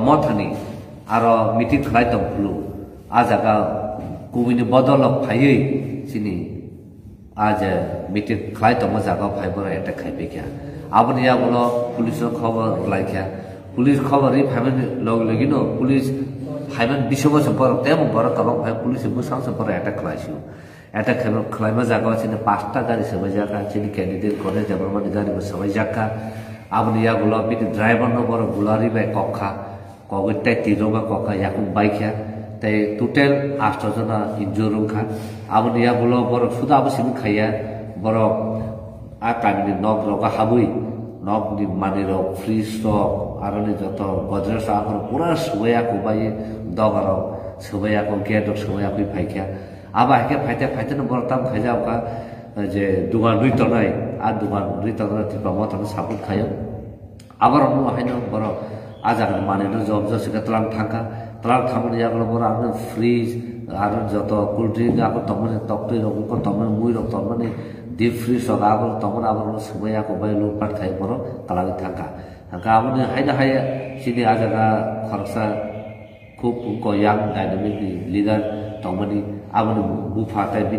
মথানী আর meeting খাই তো আজ আগা কুবিন বদল ফাই চিনি আজ মিটিং খাই তো জায়গা ফাইবর এটা খাইবে খা আপনি বলো পুলিশের খবর লাই পুলিশ খবর এই ফাইবেন লগিন পুলিশ ফাইবেন বিশ বছর পর তেম বড় কলক ফাই পুলিশ বুসাম সপর এটা খাইছি এটা খেলো খাইবা জায়গা আছে পাঁচটা গাড়ি সবাই জায়গা আছে ক্যান্ডিডেট কলেজ এবার মানে গাড়ি সবাই জায়গা আপনি ইয়া বলো ড্রাইভার নম্বর গুলারি বা কক্ষা kogite tiroga koka yakung baikya tai total asto jana injurung kha abuni ya bulo bor suda abu simin khaya borok a kamini nog roga habui nog ni mani ro free stock aroni joto godrej ahor pura subaya ko bai dogaro subaya ko ge dok subaya ko phaikya aba hake phaite phaite no bor khaja ka যে দোকান দুই তনাই আর দোকান দুই তনাই তিপা মতন সাপুত খায় আবার অন্য হাইন বড় আজ মানে জব যা তলান থাকা। তলান থাকুন ইয়ার পর আমি ফ্রিজ আর যত কোল্ড ড্রিঙ্ক আপনার তখন তপ্তই রকম তখন মুই রক তখন ডিপ ফ্রিজ সকা আপনার তখন আপনার সময় কোবাই লোক পাট খাই পর তালাগে থাকা। থাকা আপনি হাইনে হাই সিনি আজ খরচা খুব ইয়াং ডাইনামিক লিডার তখন আপনি বুফা টাইপি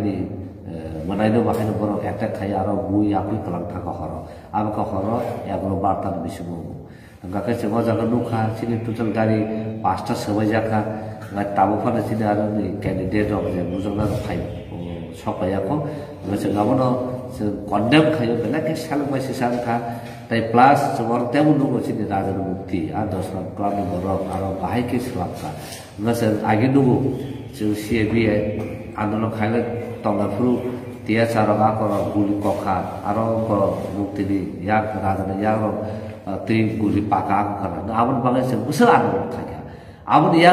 মানাইলেও বাকাইলে বড় একটা খাই আর বই আপনি কলাম থাকা হর আমাকে হর এগুলো বার্তা বেশি গাকে সেবা জাগা নু খা সে টোটাল গাড়ি পাঁচটা সেবা জাকা গাড়ি তাবো ফানে সে আর ক্যান্ডিডেট হব যে বুঝলাম খাই সকাই আক সে গাবন সে কন্ডেম খাই বেলা কে সাল পাইছে সান খা তাই প্লাস সবর তেমন নু গেছি রাজার মুক্তি আর দশ লাখ বড় আর বাহাই কে সাব খা সে আগে নুবু সে সিএ বি আন্দোলন খাইলে টঙ্গা ফুরু টিয়া সার গা কর গুলি কখা আরো মুক্তি দি ইয়াক রাজার ইয়ার tim kuri pakak kala na abon bangai sen kusel an borok kaya abon iya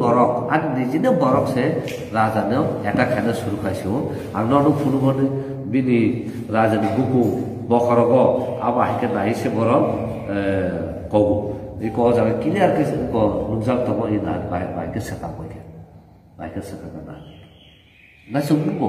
borok an di borok se raja neo yata suru kasiu an nonu funu moni bini raja buku bokoro aba hike na hise borok kogu di ko zaga kiliar kis ko nunzak tomo ina bai bai kis setamal kia bai kis setamal na na sungu bo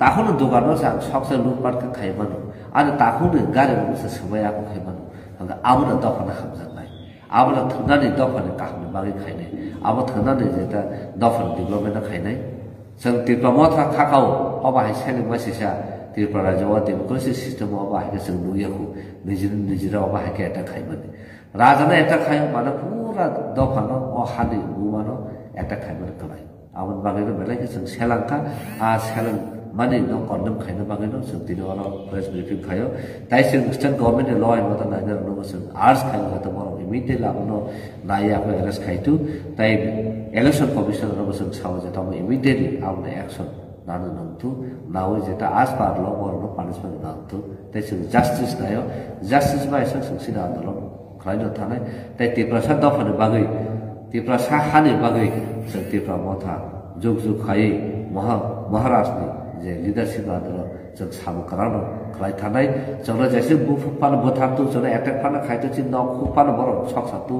તાખું દોકાનો છે સક્ષર લૂટપાટ કે ખાઈવાનું અને તાખું ગાડી છે સમય આખો ખાઈવાનું હવે આવું દફને સમજાય આપણે થનાની દફને કાકને માગી ખાઈને આવો થનાની જેતા દફને ડિપ્લોમેન્ટ ખાઈને जों तिरपा मथा खाखाव अबाहाय साइलें मासिसा तिरपा राजावा डेमोक्रेसि सिस्टेमाव बाहायखौ जों नुयोखौ निजिनो निजिरा बाहायखौ एटा खायोमोन राजाना एटा खायो मानो पुरा दफानो अ हानि मुवानो एटा खायोमोन खोलाय आमोन बागैबो बेलायखौ जों सेलांखा आ सेलां money no condom khaina bangai no sung tino wala press briefing khayo tai sung state government law and wata na no sung arts khai no ta mon immediate la no na ya ko arrest khai tu tai election commission no sung chawa jeta mo immediately out the action নানু নামতু নাও যেটা আজ পারল বর্ণ punishment Namtu তাই সে justice নাইও justice বা এসে সুসিনা আন্দোলন খাইনো থানায় তাই তিপ্রাসা দফানো বাগৈ তিপ্রাসা হানি বাগৈ जों तिफ्रा मथा जुग जुग खायै महा महाराजनि जे लिडारशिप आदर जों सामकारानो खालाय थानाय जोंना जेसे बुफानो बोथारतु जोंना एटेक फानो खायतो चिन नाव खुफानो बर सकसातु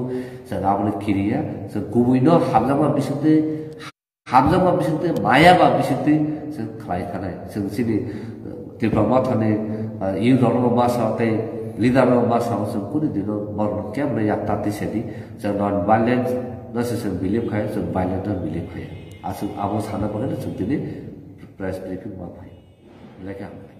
जों आबले किरिया जों गुबैनो हाबजामा बिसोरते हाबजामा बिसोरते मायाबा बिसोरते जों खालाय थानाय जों सिनि त्रिपुरा माथानि इउ रनो मासावते लिडार मासाव जों कुनि दिनो बर केमरे याक्ताति सेदि जों नन भाइलेन्स नसे जों बिलिभ खायो जों भाइलेन्ट बिलिभ खायो आसु आबो साना बगैर जों दिनै Presbyterian မှာဖိုင်လက်ခံပါ